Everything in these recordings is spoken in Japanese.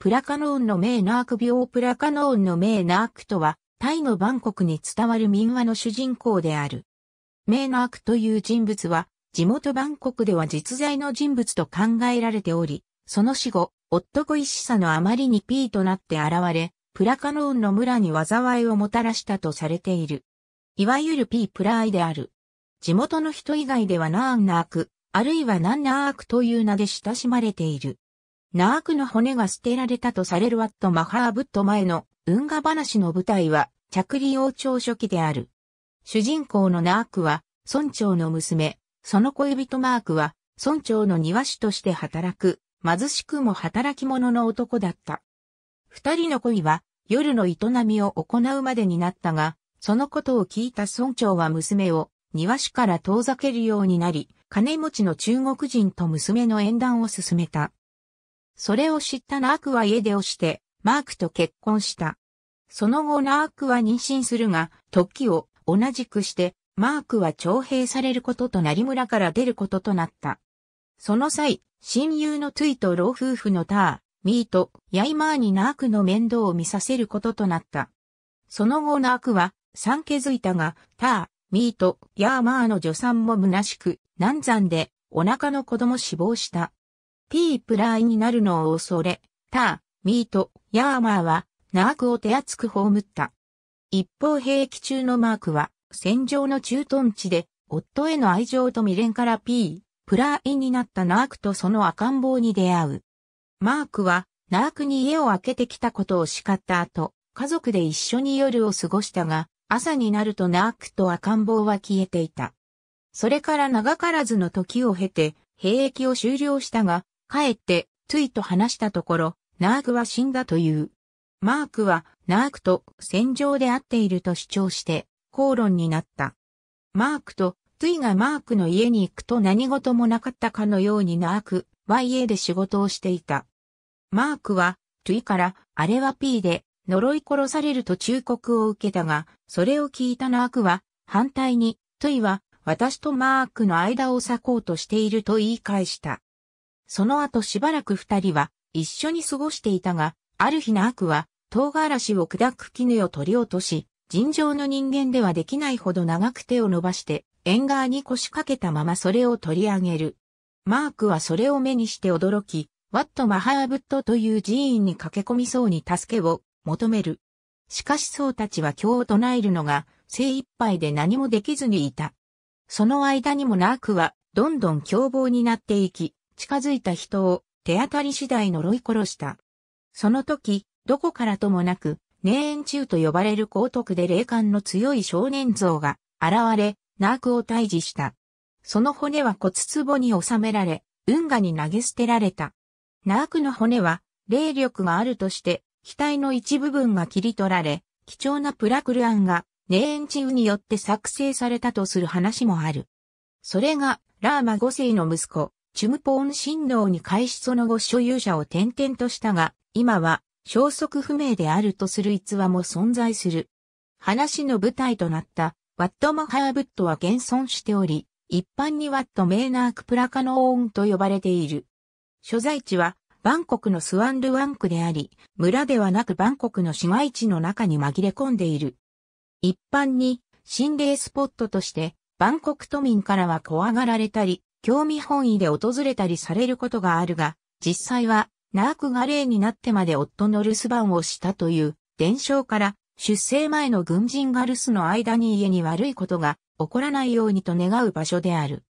プラカノーンの名ナーク病プラカノーンの名ナークとは、タイのバンコクに伝わる民話の主人公である。名ナークという人物は、地元バンコクでは実在の人物と考えられており、その死後、夫恋しさのあまりにピーとなって現れ、プラカノーンの村に災いをもたらしたとされている。いわゆるピープライである。地元の人以外ではナーンナーク、あるいはナンナークという名で親しまれている。ナークの骨が捨てられたとされるワット・マハーブット前の運河話の舞台は着利王朝初期である。主人公のナークは村長の娘、その恋人マークは村長の庭師として働く貧しくも働き者の男だった。二人の恋は夜の営みを行うまでになったが、そのことを聞いた村長は娘を庭師から遠ざけるようになり、金持ちの中国人と娘の縁談を進めた。それを知ったナークは家出をして、マークと結婚した。その後ナークは妊娠するが、時を同じくして、マークは徴兵されることとなり村から出ることとなった。その際、親友のトゥイと老夫婦のター、ミーとヤイマーにナークの面倒を見させることとなった。その後ナークは産気づいたが、ター、ミート、ヤーマーの助産も虚しく、難産でお腹の子供死亡した。ピープライになるのを恐れ、ター、ミート、ヤーマーは、ナークを手厚く葬った。一方兵役中のマークは、戦場の駐屯地で、夫への愛情と未練からピー、プライになったナークとその赤ん坊に出会う。マークは、ナークに家を開けてきたことを叱った後、家族で一緒に夜を過ごしたが、朝になるとナークと赤ん坊は消えていた。それから長からずの時を経て、兵役を終了したが、帰って、トゥイと話したところ、ナークは死んだという。マークは、ナークと戦場で会っていると主張して、口論になった。マークと、トゥイがマークの家に行くと何事もなかったかのようにナークは家で仕事をしていた。マークは、トゥイから、あれは P で、呪い殺されると忠告を受けたが、それを聞いたナークは、反対に、トゥイは、私とマークの間を裂こうとしていると言い返した。その後しばらく二人は一緒に過ごしていたが、ある日の悪は唐辛子を砕く絹を取り落とし、尋常の人間ではできないほど長く手を伸ばして、縁側に腰掛けたままそれを取り上げる。マークはそれを目にして驚き、ワット・マハーブットという寺院に駆け込みそうに助けを求める。しかし僧たちは今日唱えるのが精一杯で何もできずにいた。その間にもナークはどんどん凶暴になっていき、近づいた人を手当たり次第呪い殺した。その時、どこからともなく、ネーンチューと呼ばれる高徳で霊感の強い少年像が現れ、ナークを退治した。その骨は骨壺に収められ、運河に投げ捨てられた。ナークの骨は、霊力があるとして、額の一部分が切り取られ、貴重なプラクルアンが、ネーンチューによって作成されたとする話もある。それが、ラーマ5世の息子、チュムポーン神道に開始その後所有者を転々としたが、今は消息不明であるとする逸話も存在する。話の舞台となったワットマハーブットは現存しており、一般にワットメーナークプラカノーンと呼ばれている。所在地はバンコクのスワンルワン区であり、村ではなくバンコクの市街地の中に紛れ込んでいる。一般に心霊スポットとしてバンコク都民からは怖がられたり、興味本位で訪れたりされることがあるが、実際は、ナークが霊になってまで夫の留守番をしたという伝承から、出征前の軍人が留守の間に家に悪いことが起こらないようにと願う場所である。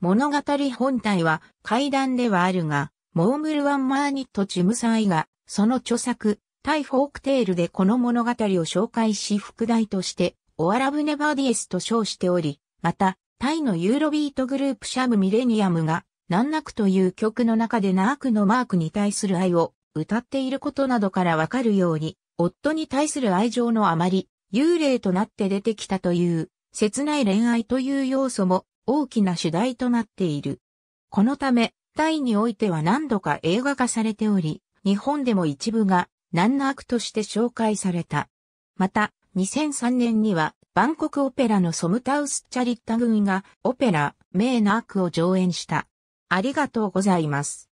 物語本体は怪談ではあるが、モームルワン・マーニット・チムサイが、その著作、 Thai Folktale でこの物語を紹介し副題として、 Or Love Never Dies と称しており、また、タイのユーロビートグループシャムミレニアムが、ナンナークという曲の中でナークのマークに対する愛を歌っていることなどからわかるように、夫に対する愛情のあまり、幽霊となって出てきたという、切ない恋愛という要素も大きな主題となっている。このため、タイにおいては何度か映画化されており、日本でも一部がナンナークとして紹介された。また、2003年にはバンコクオペラのソムタウス・チャリッタ軍がオペラ、メーナークを上演した。ありがとうございます。